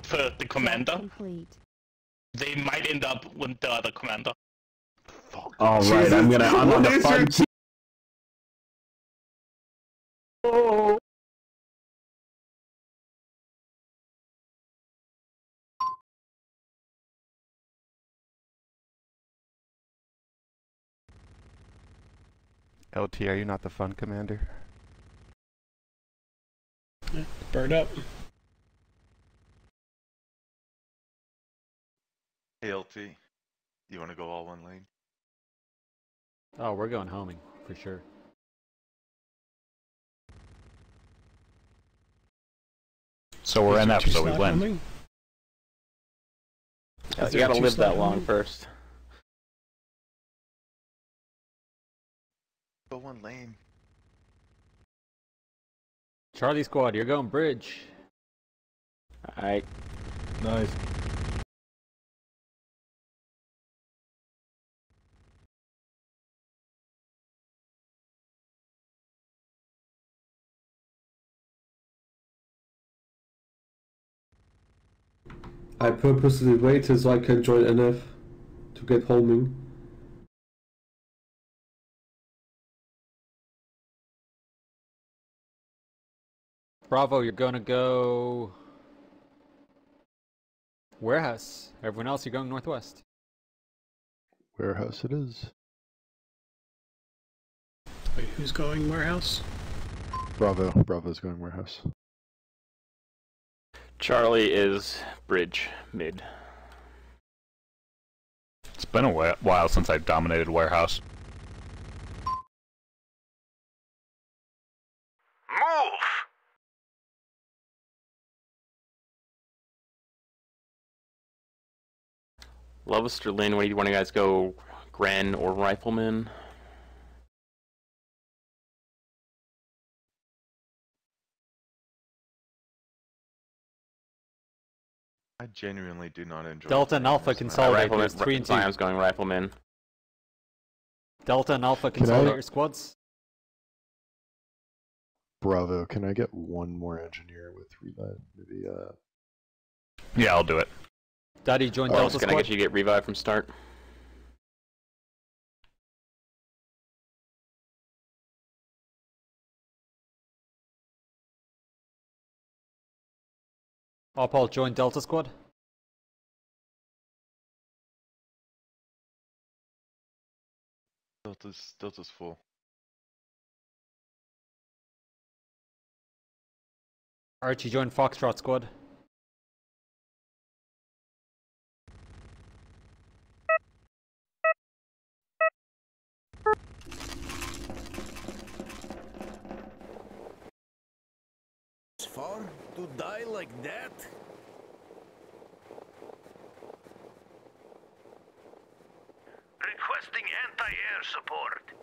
vote for the commander, they might end up with the other commander. Fuck. All right, I'm gonna. I'm on the What is fun your team. LT, are you not the fun commander? Burned up. Hey LT, you want to go all one lane? Oh, we're going homing for sure. So we're Is in there that, two so we slot win. coming? Yeah, you gotta live slot that long coming? first. Go one lane. Charlie squad, you're going bridge. Alright. Nice. I purposely waited so I can join NF to get homing. Bravo, you're gonna go warehouse. Everyone else, you're going northwest. Warehouse it is. Wait, who's going warehouse? Bravo. Bravo's going warehouse. Charlie is bridge mid. It's been a while since I've dominated warehouse. Move! Lovest or Lynn, what do you want to guys go? Gren or Rifleman? Genuinely do not enjoy. Delta and Alpha this map. consolidate. Rifleman. There's three and two. Zion's going Rifleman. Delta and Alpha consolidate your squads. Bravo. Can I get one more engineer with revive? Maybe uh. Yeah, I'll do it. Daddy, join Or else Delta can I squad. get you to get revive from start? Oh, Paul, join Delta squad. Delta's Delta's full. Archie, join Foxtrot squad. Far to die like that? Requesting anti-air support.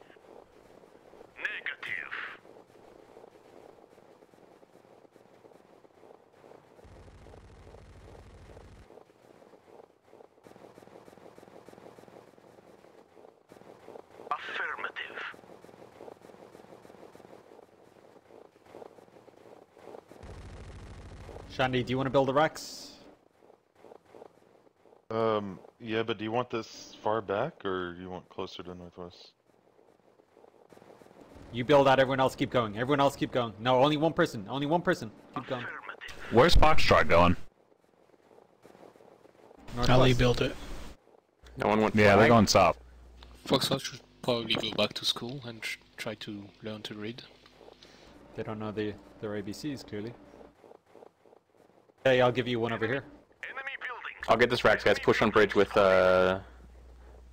Shandy, do you want to build a Rex? Um, yeah, but do you want this far back or you want closer to northwest? You build that, everyone else keep going. Everyone else keep going. No, only one person. Only one person. Keep going. Where's Foxtrot going? Ali Northwest. built it. No one went Yeah, they're going south. Foxtrot should probably go back to school and try to learn to read. They don't know the, their ABCs, clearly. Hey, I'll give you one over here. I'll get this Rex, guys. Push on bridge with uh,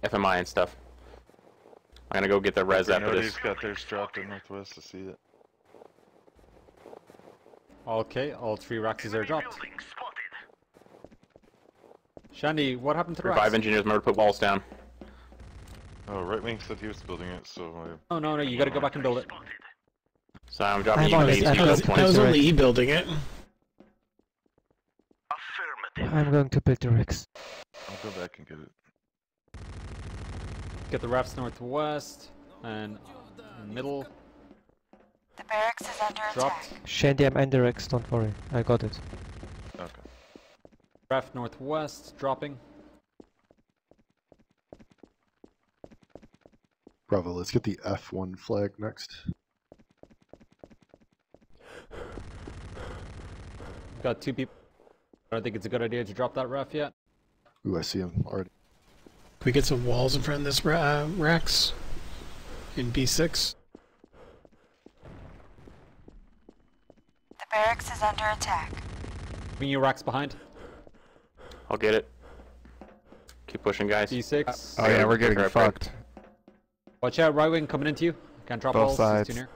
FMI and stuff. I'm gonna go get the res after Nobody's this. got theirs dropped in northwest to see it. Okay, all three Raxes are dropped. Shandy, what happened to the Revive Rax? engineers, remember to put walls down. Oh, right wing said he was building it, so I... Oh, no, no, you gotta go back and build it. So I'm dropping I'm on you it. guys. I You was- build That was only E building it. I'm going to build the Rex. I'll go back and get it. Get the Rafts northwest and middle The barracks is under dropped. Shandy, I'm under Rex, don't worry. I got it. Okay. Ref northwest, dropping. Bravo, let's get the F1 flag next. Got two people. I don't think it's a good idea to drop that ref yet. Ooh, I see him already. Can we get some walls in front of this ra- uh, Rex? In B6? The barracks is under attack. Bring your racks behind. I'll get it. Keep pushing, guys. D6. Oh yeah, we're getting Right, right. fucked. Watch out, right wing coming into you. Can't drop Both balls. he's sides. too near.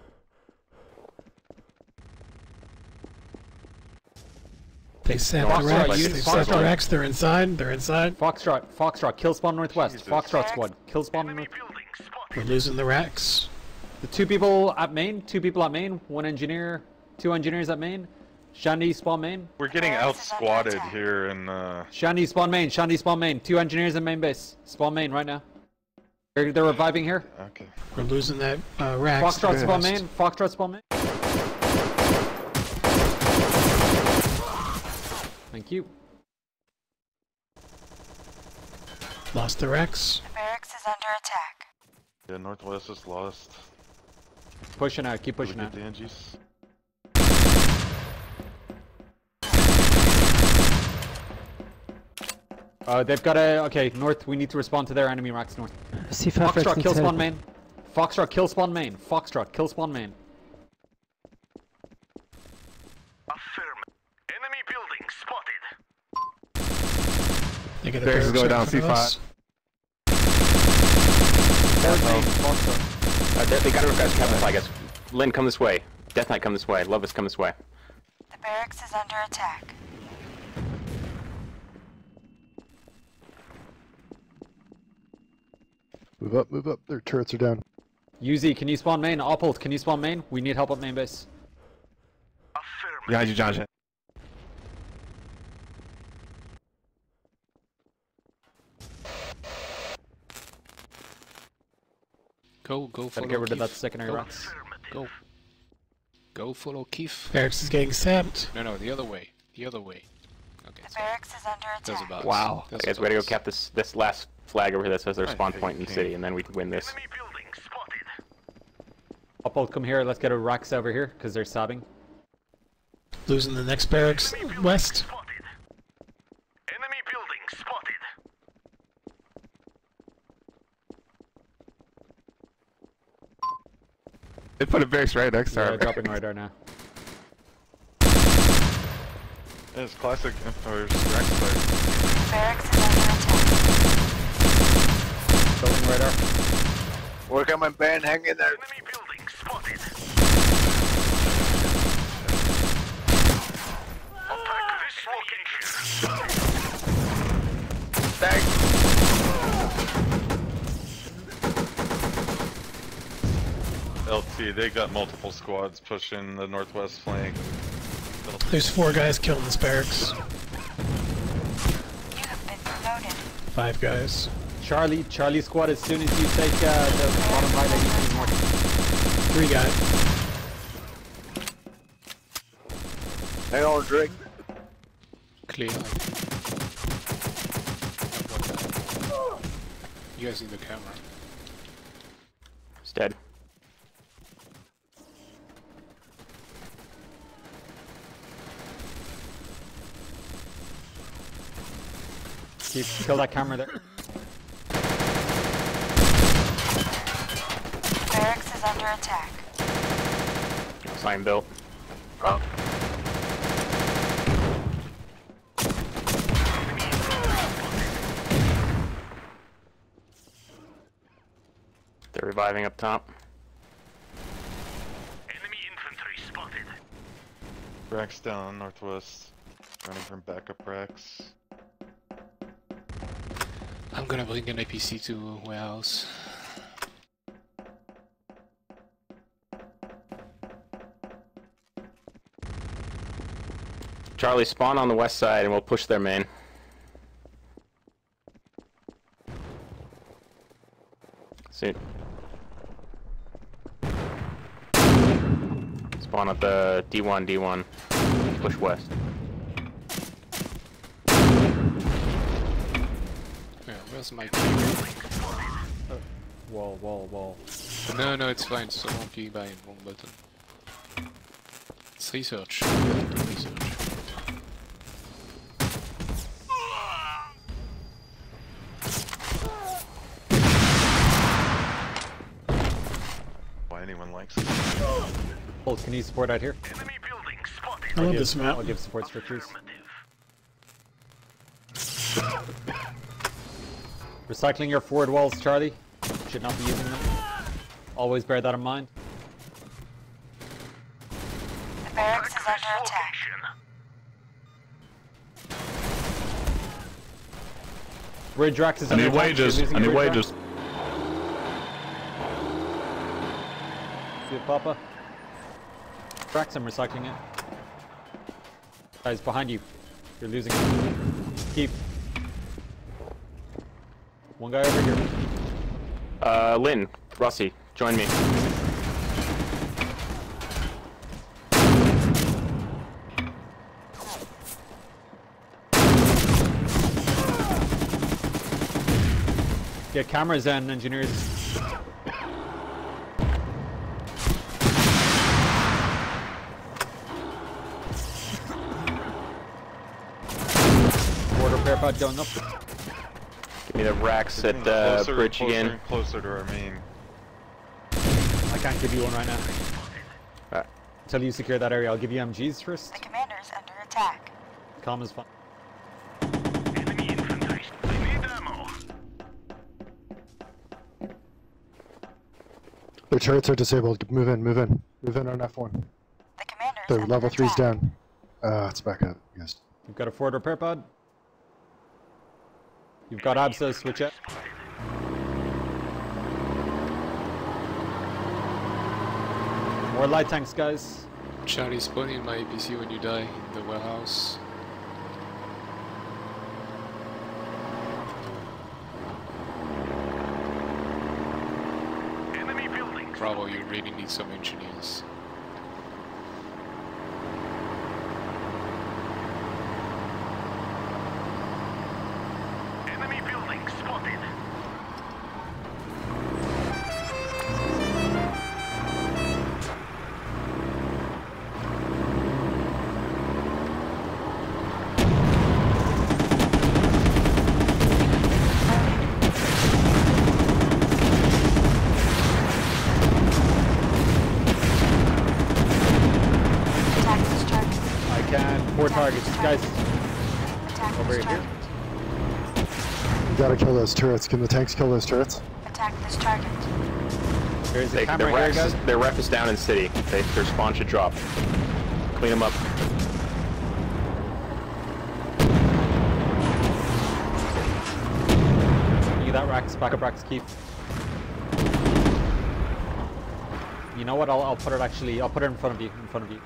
They set Foxtrot, the Rex. They set the Foxtrot. Rex. They're inside. They're inside. Foxtrot, Foxtrot, kill spawn northwest. Jesus. Foxtrot squad, kill spawn north. We're losing the Rex. The two people at main, two people at main, one engineer, two engineers at main. Shandy spawn main. We're getting out squatted here and uh Shandy spawn main, Shandy spawn main. Two engineers in main base. Spawn main right now. They're, they're reviving here. okay. We're losing that uh, Rex. Foxtrot spawn main, Foxtrot spawn main. Thank you. Lost the Rex. The barracks is under attack. Yeah, Northwest is lost. Pushing out, keep pushing out. the Angies? Uh, they've got a okay north. We need to respond to their enemy racks north. C5 Rex Foxtrot, kill spawn main. Foxtrot, kill spawn main. Foxtrot, kill spawn main. Affirmative. Enemy building spotted. They got Barracks is going down, in front of C5. us. Uh, they, they got a request to have I guess. Lynn, come this way. Death Knight, come this way. Lovis, come this way. The barracks is under attack. Move up, move up. Their turrets are down. UZ, can you spawn main? Oppold, can you spawn main? We need help at main base. Behind you, John. Go, go Gotta follow get rid of that secondary Go. racks. Go. Go follow Keith. Barracks is getting sapped. No, no, the other way. The other way. Okay, The so barracks is under that's attack. about. Wow. That's guys, we gotta go about- cap this this last flag over here that says their I spawn point in the city, and then we can win this. Enemy building spotted. Oppold, come here. Let's get a racks over here because they're sobbing. Losing the next barracks west. Spotted. Enemy building spotted. They put a barracks right next to Yeah, our dropping radar now. It's classic Empire's Rex fight. The barracks is under attack. Building radar. We're coming, Ben. Hang in there. Enemy building spotted. Attack this location. Thanks. LT, they got multiple squads pushing the northwest flank. There's four guys killing this barracks. You have been promoted. Five guys. Charlie, Charlie squad. As soon as you take uh, the bottom right, I need to north. Three guys. Hang on, Drake. Clear. You guys need the camera. It's dead. Keep kill that camera there. Barracks is under attack. Sign built. They're reviving up top. Enemy infantry spotted. Rex down northwest. Running from backup Rex. I'm gonna bring an APC to warehouse. Charlie, spawn on the west side and we'll push their main. See. Spawn at the D1, D1. Push west. Where's my oh, Wall, wall, wall. No, no, it's fine. So monkey by wrong button. It's research. You have to do research. Why anyone likes it? Paul, can you support out here? I love this map. I'll give support structures. Recycling your forward walls, Charlie. Should not be using them. Always bear that in mind. The barracks is under attack. Bridge racks is I under need attack. wages. You're losing I need wages. See it, Papa? Tracks, I'm recycling it. Guys, behind you. You're losing. Keep. One guy over here. Uh, Lynn, Rossi, join me. Get cameras and engineers. Border repair going up. Give me the racks Getting at uh, bridge closer again. and Closer to our main. I can't give you one right now. Uh, Until you secure that area, I'll give you MGs first. The commander's under attack. Calm is fine. Their turrets are disabled. Move in, move in. Move in on F1. The commander's Their under level three's attack. down. Ah, it's back up. Yes. You've got a forward repair pod. You've got ABSA, switch it. More light tanks, guys. Charlie, spawn in my APC when you die in the warehouse. Bravo, you really need some engineers. Enemy building spotted. Attack this target. I can. Four targets, guys. Attack Over this here. target. You gotta kill those turrets. Can the tanks kill those turrets? Attack this target. There's a They, their, ref is, their ref is down in city. They, their spawn should drop. Clean them up. You that racks, backup racks, keep. You know what? I'll, I'll put it actually. I'll put it in front of you. In front of you.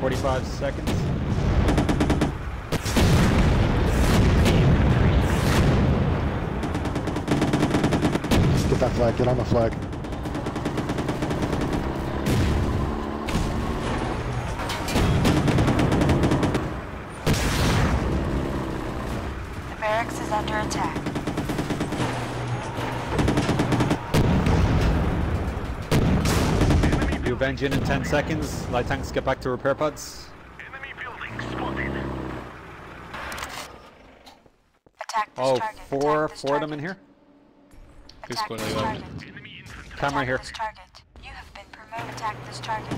45 seconds. Get that flag. Get on the flag. The barracks is under attack. You have engine in 10 seconds. Light tanks get back to repair pods. Attack this Oh, target. four, Attack this four of them in here. Attack this target. Camera Attack here. This target. You have been promoted. Attack this target.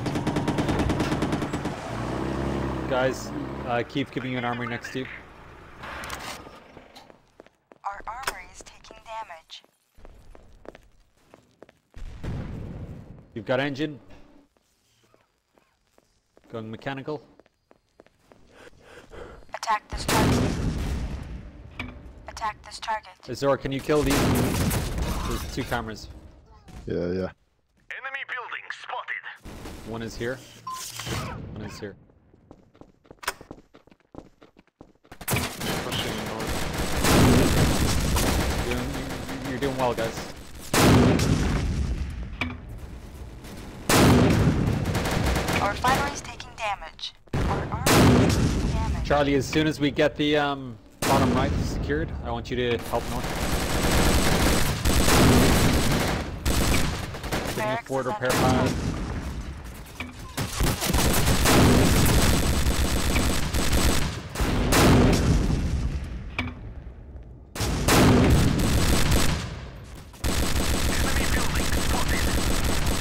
Guys, uh, keep giving you an armory next to you. Our armory is taking damage. You've got engine. Going mechanical. Attack this target. Attack this target. Azor, can you kill these? There's two cameras. Yeah, yeah. Enemy building spotted. One is here. One is here. Pushing north. You're doing, you're doing well, guys. refinery's taking damage. Our army is taking damage. Charlie, as soon as we get the um, bottom right secured, I want you to help north. Give me a forward repair under pad.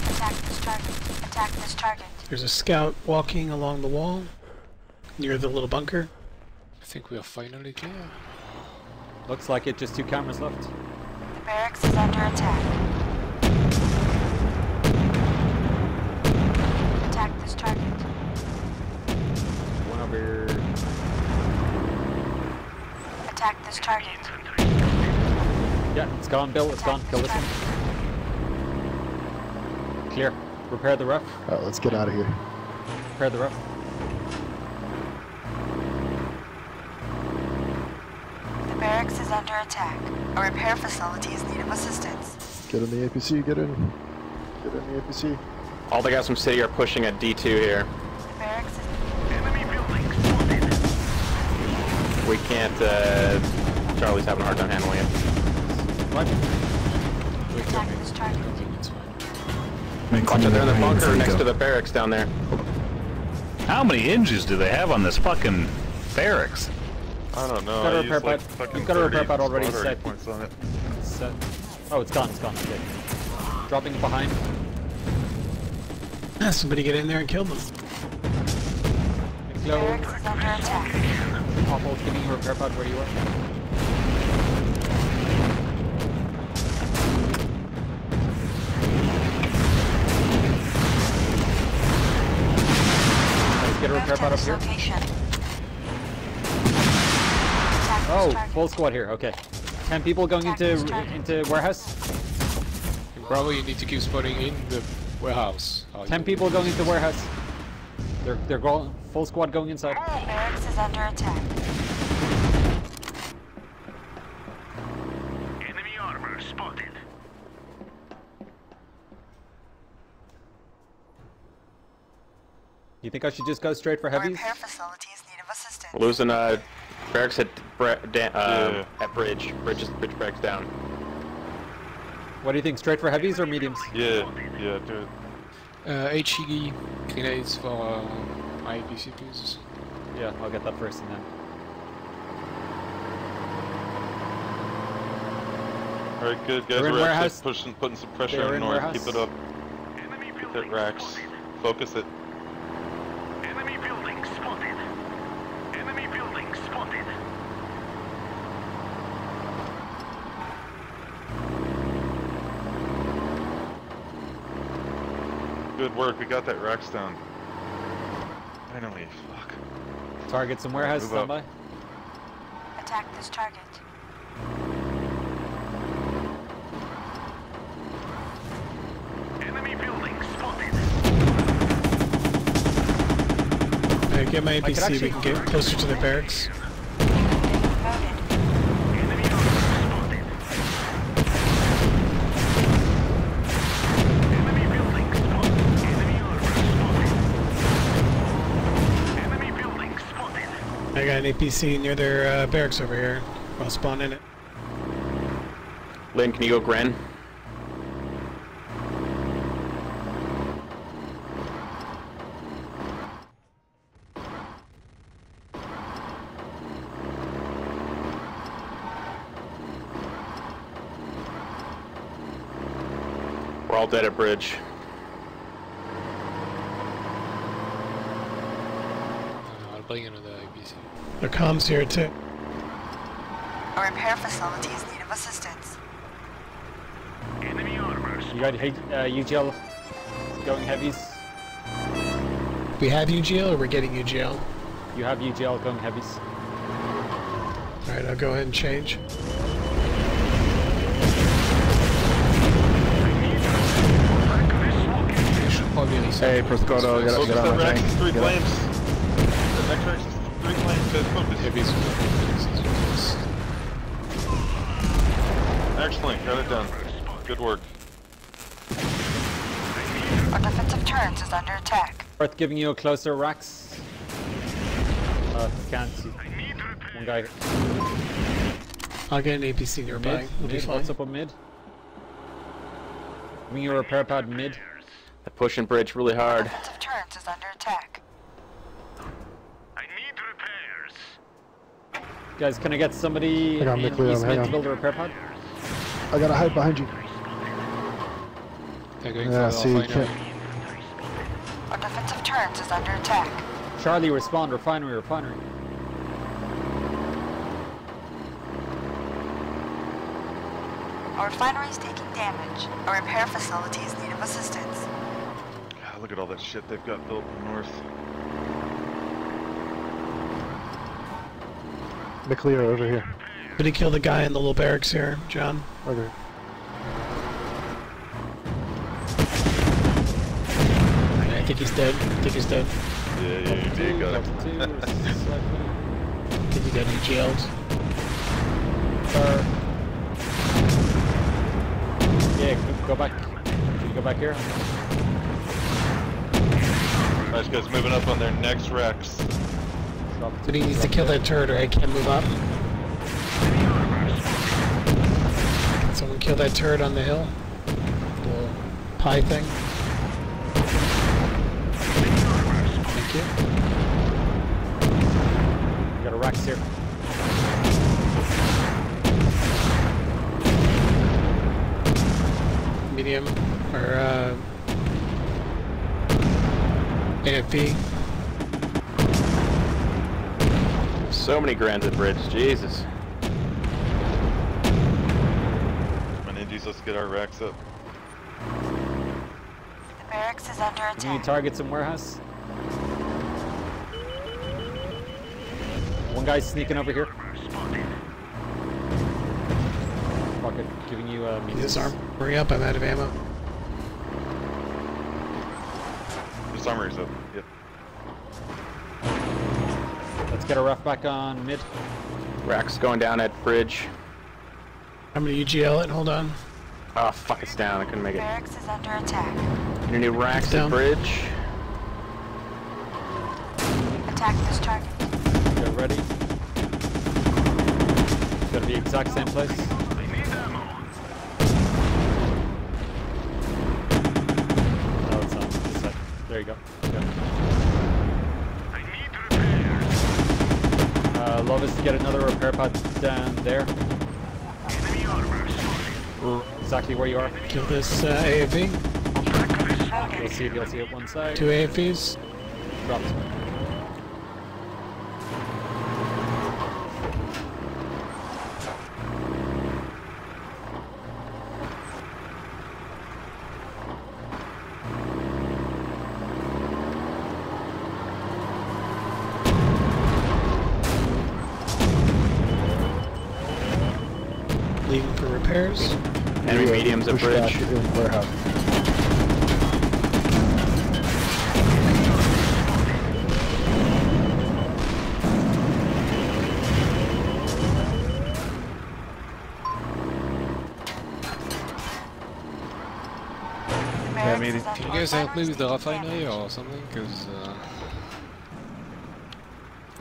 Attack this target. Attack this target. There's a scout walking along the wall near the little bunker. I think we are finally clear. Looks like it, just two cameras left. The barracks is under attack. Attack this target. One over here. Attack this target. Yeah, it's gone, Bill, it's gone. Kill this one. Clear. Repair the roof. Alright, let's get out of here. Repair the roof. The barracks is under attack. A repair facility is need of assistance. Get in the APC, get in. Get in the APC. All the guys from City are pushing at D2 here. The barracks is enemy building. We can't, uh, Charlie's having a hard time handling it. What? attack this target. Watch out, they're in the bunker next to the barracks down there. How many hinges do they have on this fucking barracks? I don't know. Got a I repair used like pad. fucking You've got a repair 30 pad already set. points on it. Set. Oh, it's gone, it's gone. Okay. Dropping it behind. Ah, Somebody get in there and kill them. Hello. Barracks under attack. Awful, giving you a repair pad where you are. Let's get a repair pad up here. Location. Oh, full squad here. Okay. Ten people going into into warehouse. Bravo, you need to keep spotting in the warehouse. Oh, Ten you- people going into warehouse. They're they're going full squad going inside. Barracks is under attack. You think I should just go straight for A heavies? repair facility is need of assistance. We're losing, uh, barracks at, bre- da- um, Yeah. at bridge. Bridge, is- bridge barracks down. What do you think? Straight for heavies or mediums? Yeah, yeah, do it. Uh, HE grenades for uh, my APC please. Yeah, I'll get that first and then. Alright, good guys. They're We're warehouse. actually pushing, putting some pressure They're on in north. warehouse. Keep it up. Hit racks. Focus it. Enemy building spotted. Enemy building spotted. Good work. We got that racks down. Finally. Fuck. Target some warehouse Move up. standby. Attack this target. Alright, get my I APC, we can get closer to the barracks. Enemy armor spotted. Enemy building spotted. Enemy armor spotted. Enemy building spotted. I got an APC near their uh, barracks over here. I'll spawn in it. Lynn, can you go Gren? We're at bridge. I'll bring another APC. The comms here too. A repair facility is need of assistance. Enemy armor You got hey, uh, UGL going heavies. We have UGL or we're getting UGL? You have UGL going heavies. Alright, I'll go ahead and change. Hey, Proscotto, get, Focus get that on my tank. Three Get flames. The next rack is three flames. Guys, focus. Heavies Excellent. Got it done. Good work. Our defensive turrets is under attack. Worth giving you a closer, Rax. Uh, can't see. One guy. I'll get an APC nearby. Mid. We'll be mid. What's up with mid? Giving you a repair pad mid. They're pushing bridge really hard. Offensive turrets is under attack. I need repairs. Guys, can I get somebody Hang on, in Mick, East mid to build a repair pad? I gotta hide behind you. Yeah, for see, the you refinery. Our defensive turrets is under attack. Charlie, respond. Refinery, refinery. Our refinery is taking damage. A repair facility is in need of assistance. Look at all that shit they've got built in the north. McLear over here. Did he kill the guy in the little barracks here, John? Okay. I think he's dead. I think he's dead. Yeah, yeah, you did got Level two, it. I think he's dead. He jailed. Sir. Yeah, go- go back. Can you go back here? Nice guys moving up on their next Rex. Drop, But he needs to kill that turret or I can't move up. Can someone kill that turret on the hill? The little pie thing. Thank you. We got a Rex here. Medium or uh, AFV. So many grands at bridge. Jesus. Come on, Indies, let's get our racks up. The barracks is under Can you attack. target some warehouse? One guy's sneaking over here. Fuck it, giving you uh, Need mediums. this arm. Hurry up, I'm out of ammo. The summary's up. Yep. Let's get a rough back on mid. Rack's going down at bridge. I'm gonna UGL it, hold on. Oh, fuck, it's down. I couldn't make it. Barracks is under attack. Any new racks at down. bridge? Attack this target. Get ready. It's gonna be exact same place. No, it's not. This side. There you go. I Yep. Uh, Lovis, get another repair pad down there. Exactly where you are. Kill this uh, AFV. You'll see it, you'll see it one side. Two AFVs. Dropped. Leaving for repairs. Enemy Yeah, mediums at push back bridge. in warehouse. The barracks is Can you guys help me with the refinery refinery or something? Cause uh,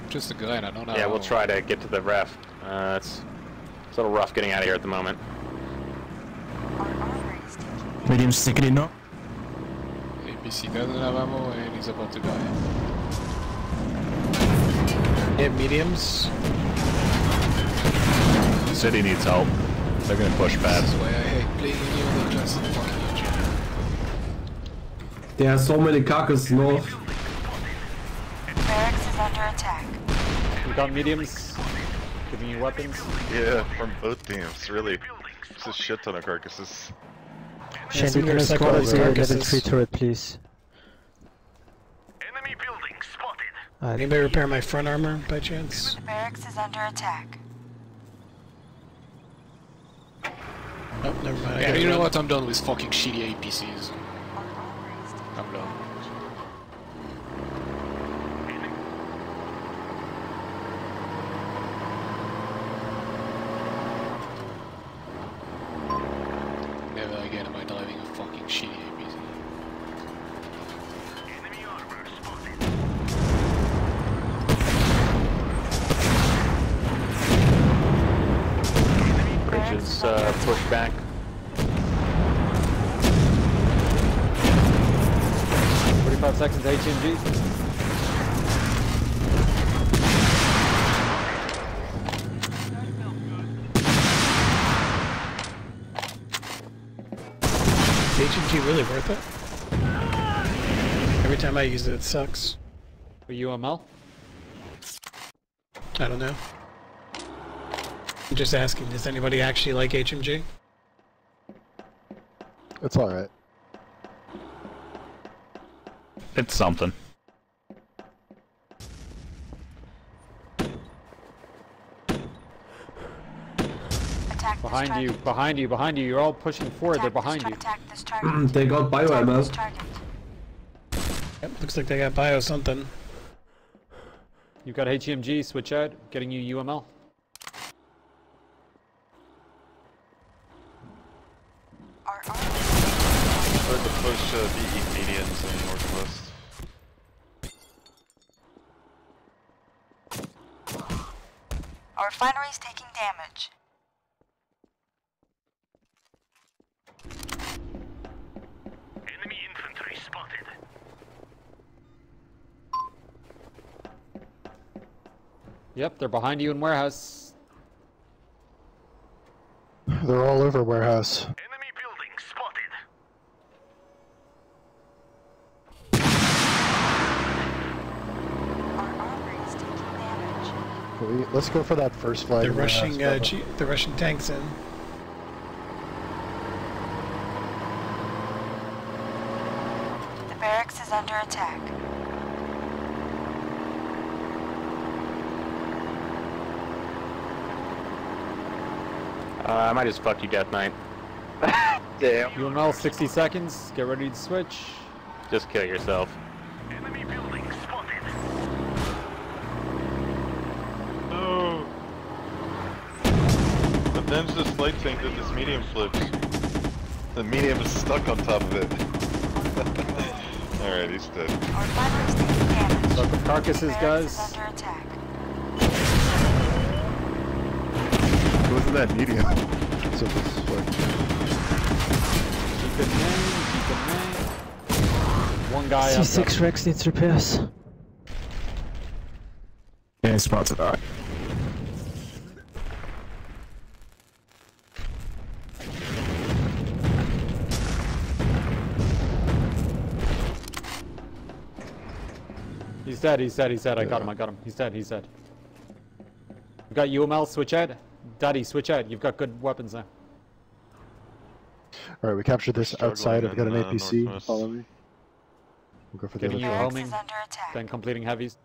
just a grind. I don't know. Yeah, we'll try to get to the ref. Uh, it's, it's a little rough getting out of here at the moment. Our armory is taking Medium stick it no? APC doesn't have ammo and he's about to die. Hit mediums. City needs help. They're gonna push This bad. is why I hate playing any other class in fucking Egypt. There are so many carcasses north. Barracks is under attack. We got mediums. Giving you weapons. Yeah, from both teams, really. It's a shit ton of carcasses. Shane, some you can recycle escort those the level carcasses. 3 turret, please. Enemy building spotted. Uh, Anybody repair my front armor by chance? The barracks is under attack. Oh, never mind. Yeah, gotta you know what? I'm done with fucking shitty APCs. Our armory is taking I'm done. Never again am I driving a fucking shitty APC. Enemy armor 45 seconds HMG. Is HMG really worth it? Every time I use it, it sucks. For UML? I don't know. I'm just asking, does anybody actually like HMG? It's alright. It's something. Behind you, behind you, behind you. You're all pushing forward. They're behind you. Attack this target. they got bio Attack ammo. Yep, looks like they got bio something. You've got HMG, switch out, getting you UML. Our army Start to push uh, VE medians in northwest. Our refinery's taking damage. Yep, they're behind you in warehouse. They're all over warehouse. Enemy building spotted. Our armory's taking damage. Let's go for that first flag. They're warehouse, rushing, uh, G- they're rushing tanks in. The barracks is under attack. Uh, I might just fuck you, Death Knight. Damn. UML 60 seconds. Get ready to switch. Just kill yourself. Enemy building spotted. Oh. No. Avenge this light tank that this medium flips. The medium is stuck on top of it. Alright, he's dead. Our refinery's taking damage. Look, the carcasses, Barracks guys. is under attack. It wasn't that medium. so this is like, Keep it main, keep it main. One guy up. C6 Rex needs repairs. Yeah, it's about to die. He's dead, he's dead, he's dead. I got him, I got him. He's dead, he's dead. You got UML, switch out. Daddy, switch out. You've got good weapons now. Alright, we captured this outside. I've got an uh, APC. northwest. Follow me. We'll go for the Getting other you homing, under attack. then completing heavies.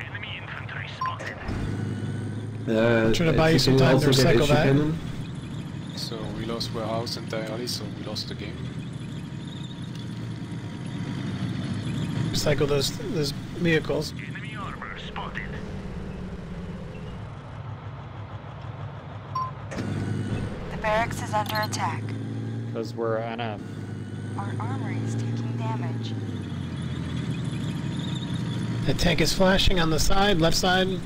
Enemy infantry spotted. Uh, Trying to buy you you some time to recycle that. cannon. So we lost warehouse entirely, so we lost the game. Recycle those those vehicles. Enemy armor spotted. The barracks is under attack. Because we're NF. Our armory is taking damage. The tank is flashing on the side, left side.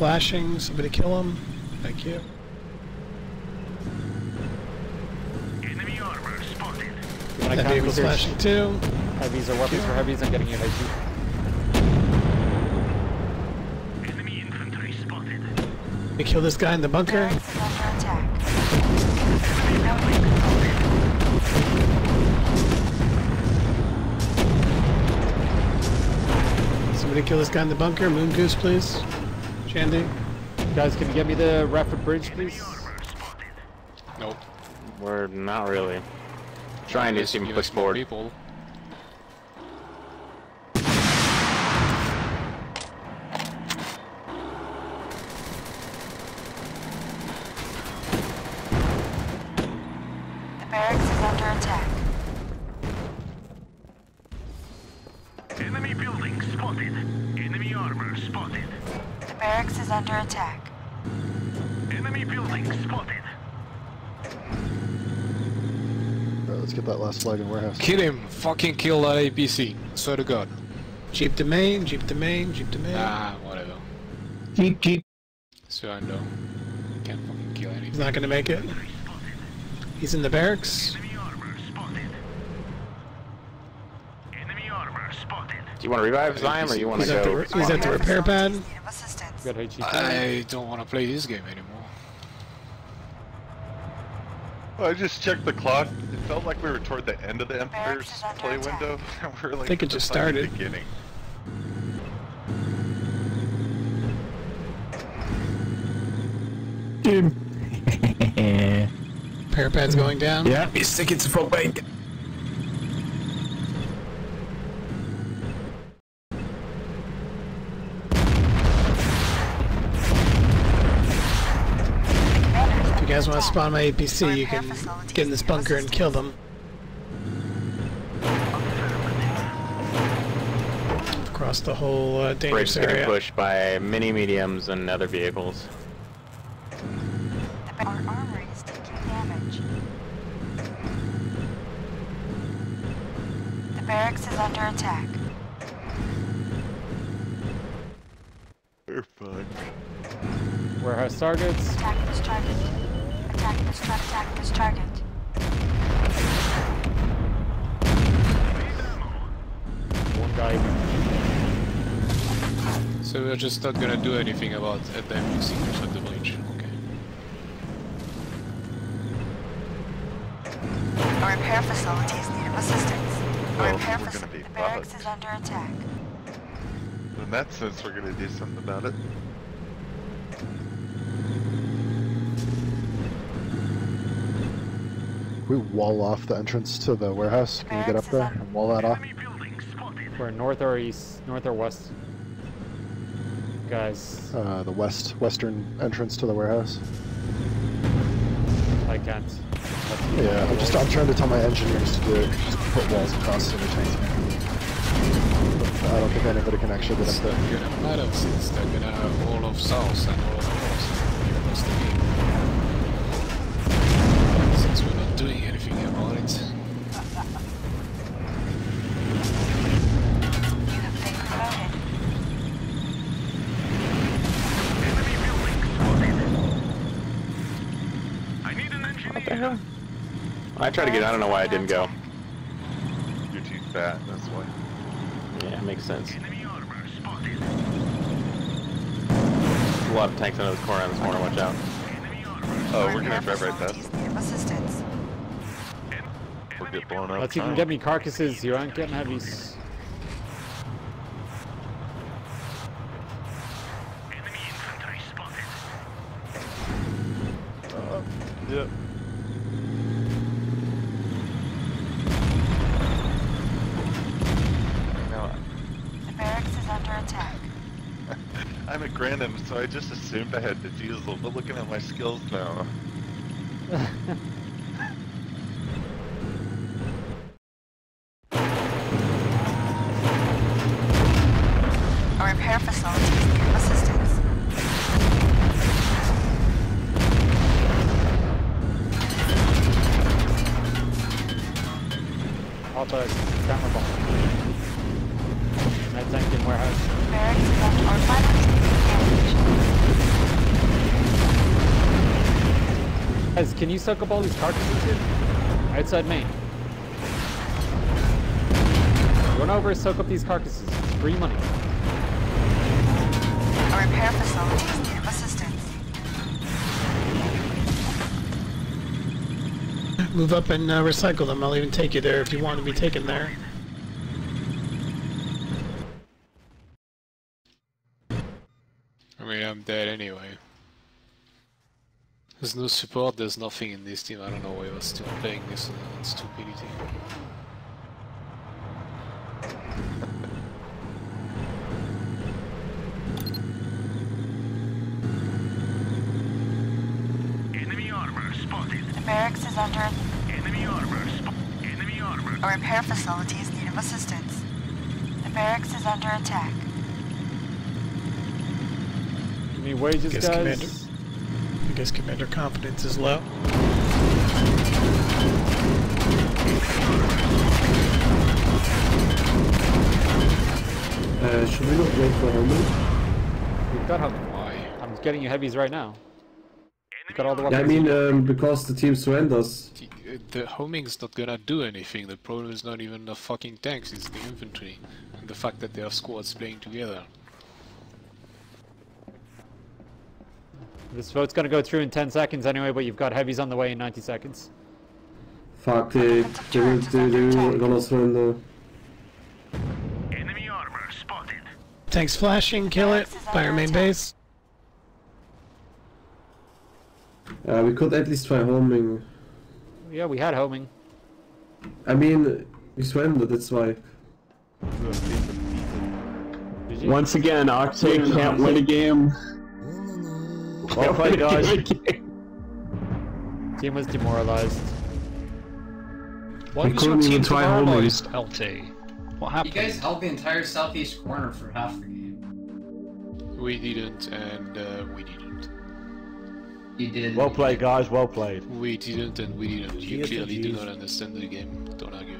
Flashing. Somebody kill him. Thank you. Enemy armor spotted. When That vehicle's research, flashing too. heavies are weapons for heavies, I'm getting you HE. Enemy infantry spotted. We kill this guy in the bunker. Barracks attack. Somebody kill this guy in the bunker. Moon Goose, please. Shandy. Guys, can you get me the Rafford Bridge, please? Nope. We're not really. Trying to Unless see you him give push us more forward. People. The barracks is under attack. Enemy building spotted. Enemy armor spotted. The barracks is under attack. Enemy building spotted. Uh, let's get that last flag in warehouse. Kill him! Fucking kill that APC. Swear to God. Jeep to main, jeep to main, jeep to main. Ah, whatever. Jeep, jeep. Surrender. Can't fucking kill anything. He's not gonna make it. He's in the barracks. Enemy armor spotted. Do you want to revive Zyme or you want to He's at go? the, he's at the repair pad. Got HE. I don't want to play this game anymore. I just checked the clock. It felt like we were toward the end of the Empire's play window. and we are like think it at the just fucking started. Beginning. Jim. Repair pad's going down. yeah, it's taking to fuck bank. Guys want to spawn my APC, you can get in this bunker and kill them. Across the whole uh, dangerous is getting area. pushed by mini mediums and other vehicles. Our armory is taking damage. The barracks is under attack. We're fine. Warehouse targets. Attack this target. Attack this target. Attack this target. One guy. So we're just not gonna do anything about uh, them using at the bridge. Okay. Our repair facilities need assistance. Our Well, repair we're gonna faci- be The barracks fucked. is under attack. In that sense, we're gonna do something about it. We wall off the entrance to the warehouse. Can you get up there and wall that off? We're north or east, north or west. Guys, Uh, the west western entrance to the warehouse. I can't. Yeah, I'm just I'm trying to tell my engineers to do it. Just put walls across every tank. But I don't think anybody can actually get up there. Gonna matter since they're gonna have all of south and all of north. I tried to get. I don't know why I didn't go. You're too fat, that's why. Yeah, makes sense. A lot of tanks under this corner on this corner. Watch out. Oh, we're gonna drive right past. Need assistance. We'll get blown up. Let's you can get me carcasses. You aren't getting heavies. Uh, yep. No, The barracks is under attack. Grandin, so I just assumed I had defusal, but looking at my skills now. suck up all these carcasses here? Outside main. Run over and soak up these carcasses. It's free money. Our repair facilities need assistance. Move up and uh, recycle them. I'll even take you there if you want to be taken there. I mean, I'm dead anyway. There's no support, there's nothing in this team. I don't know why we're still playing this uh, stupidity. Enemy armor spotted. The barracks is under. Enemy armor spot. Enemy armor. Our repair facilities need of assistance. The barracks is under attack. Give me wages, Guess guys. Commander, because Commander confidence is low. Uh, should we not wait for Helmut? We've got Helmut. Why? I'm getting you heavies right now. Got all the weapons. I mean, um, because the team surrenders. Uh, the, homing's not gonna do anything. The problem is not even the fucking tanks, it's the infantry. And the fact that they are squads playing together. This vote's gonna go through in 10 seconds anyway, but you've got heavies on the way in 90 seconds. Fuck, they, they, will- they, they will gonna surrender. Enemy armor spotted. Tanks flashing, kill it by our main base. Uh, we could at least try homing. Yeah, we had homing. I mean, we surrendered, that's why. Once again, Octane can't win a game. Well played, Can't win a guys. Team was demoralized. Why We was your team even try homing. demoralized, LT? What happened? You guys held the entire southeast corner for half the game. We didn't, and uh, we didn't. You did. Well played, guys. Well played. We didn't, and we didn't. You clearly do not understand the game. Don't argue with me.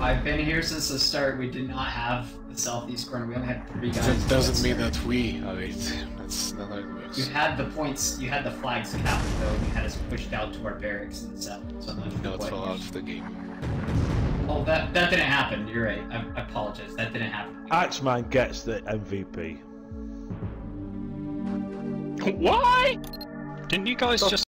I've been here since the start. We did not have the southeast corner. We only had three guys. That doesn't mean that we have it. That's not how it You had the points. You had the flags capped though. and You had us pushed out to our barracks in the south. So I'm not sure Not what for you- the game. Oh, that that didn't happen. You're right. I, I apologize. That didn't happen. Axeman gets the MVP. Why? Didn't you guys just